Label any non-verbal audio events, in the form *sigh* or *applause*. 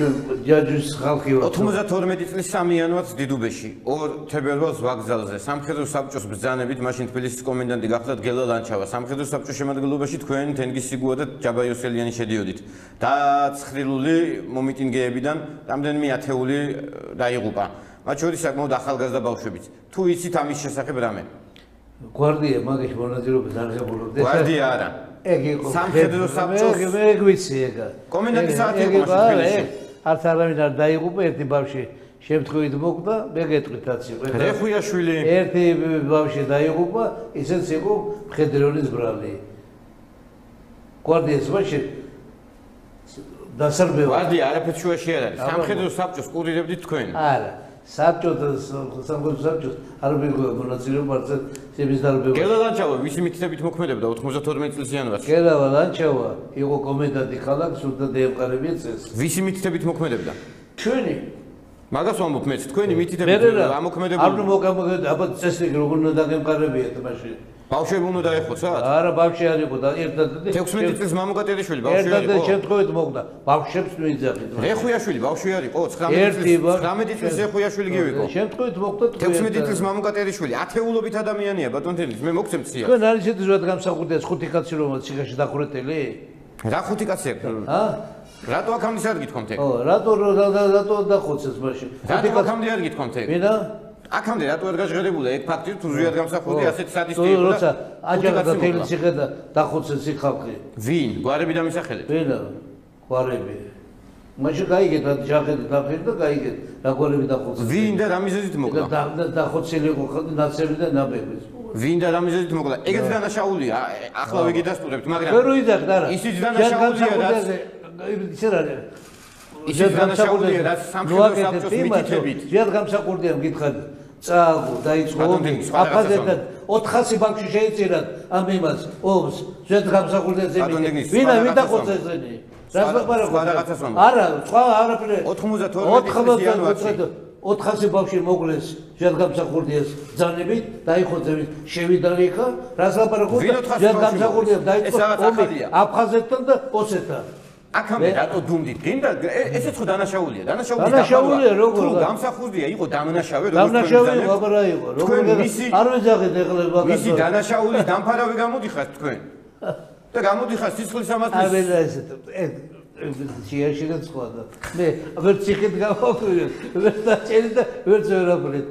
ჩვენ ჯაჯის ხალხი ვართ. 92 წლის 3 იანვარს დიდუბეში ორ თებერვალს ვაგზალზე სამხედრო საბჭოს ბრძანებით მაშინ თბილისის კომენდანტი გახლდათ გელა ლანჩავა. სამხედრო საბჭოს შემადგენლობაში თქვენ თენგის სიგუა და ჯაბა იოსელიანი შედიოდით. დაცხრილული მომიტინგეებიდან რამდენიმე ათეული დაიღუპა. მათ შორის საკმაოდ ახალგაზრდა ბავშვებიც. თუ იცით ამის შესახებ რამე? გვარდია მაგაში მონაწილეობის აღებულობდა გვარდია არა. ეგ იყო სამხედრო საბჭოს მე მე ვიცი ეგ კომენდანტის საათი იყო მაშინ თბილისში არც არავინ არ დაიღუპა ერთი ბავშვი შემთხვევით მოკვდა მე გეტყვით იყო რეხუიაშვილი ერთი ბავშვი დაიღუპა ისეც იყო მხედრონის ბრალი. გვარდიას მაშინ დასარბევა გვარდია არაფერს შუაში არ არის სამხედრო საბჭოს კურირებდით თქვენ. არა საბჭოს სამხედრო საბჭოს არ მიგო მონაწილეობა არც სების დარბევა. გელა ლანჩავა ვისი მითითებით მოქმედებდა 92 წლის იანვარში? გელა ლანჩავა იყო კომენდანტი ქალაქს უნდა დაემყარებინა წესს. ვისი მითითებით მოქმედებდა? ჩვენი მაგას ვამბობ მეც თქვენი მითითებით ამოქმედებდა. არ მოგამოგეთ აბა წესი როგორ უნდა დაემყარებინა თამაში. ბავშვები უნდა დაეხოცათ? არა, ბავშვი არ იყო და ერთად 16 წლის მამუკატერიშვილი ბავშვი არ იყო. ერთად შემთხვევით მოგდა. ბავშვებს მიძახით. რეხუიაშვილი ბავშვი არ იყო? 19 წლის 19 წლის რეხუიაშვილი გივიყო. შემთხვევით მოგდა 16 წლის მამუკატერიშვილი ათეულობით ადამიანია ბატონ თელის. მე მოგცემ ცია. თქვენ არის ეს რა გამსახურდია ხუთი კაცი რომ ციხეში დახურეთელი? რა ხუთი კაცი აქვს? ა? რატო აქამდე არ გითხოვთ ეგ? ო, რატო რატო დახოცეს მაშინ? რატო აქამდე არ გითხოვთ ეგ? ვინა? აქამდე რატო არ გაჟღერებულა ეგ ფაქტი თუ ზუსტად გამსახურდი ასეთ სადისტი იყო და როცა აჯანყდა და თელი ციხე და დახოცეს იქ ხალხი ვინ გვარები და მისახელე ვინა გვარები მაშინ გაიგეთ და ჯახეთი დაფერი და გაიგეთ რა გვარები დახოცეს ვინ და რა მიზეზით მოკლა და დახოცილი იყო ხალხი ნაცები და ნაბეღვის ვინ და რა მიზეზით მოკლა ეგეც დანაშაულია ახლა ვიგიდასტურებთ მაგრამ ვერ ვიძახ და რა ისიც დანაშაულია რა ისე რა ისიც დანაშაულია რა სამხედრო საბჭოს მითითებით. ზიად გამსახურდია მკითხად წააგო დაიწყო ომი აფხაზეთთან 400 ბანკში შეიწირათ ამ იმას ომს ზედ გამსახურდა ზემი ვინა ვინ დახოცა ზენი რას ლაპარაკობ არა სხვა არაფერი 92 იანვარში 400 ბავშვი მოკლეს ზედ გამსახურდიას ძანებით დაიხოცებით შევიდა იქა რას ლაპარაკობ ზედ გამსახურდია დაიწყო ომი აფხაზეთთან და ოსეთთან აქამდე რატო დუმდით? გინდა ესეც ხო დანაშაულია, დანაშაულია. დანაშაულია როგორ? თუ გამსახურდია იყო დამნაშავე როგორ? დამნაშავე აბარა იყო, როგორ? არ ვეძახეთ ეხლა ბაკა. მისი დანაშაულის დამფარავი გამოდიხარ თქვენ. *laughs* და გამოდიხარ სისხლის ამათლის. აი და ესეთ შეაშინეთ სხვა და. მე ვერ ციხეთ გამოვკვირე ვერ დაჭერი და ვერ ზერაფრით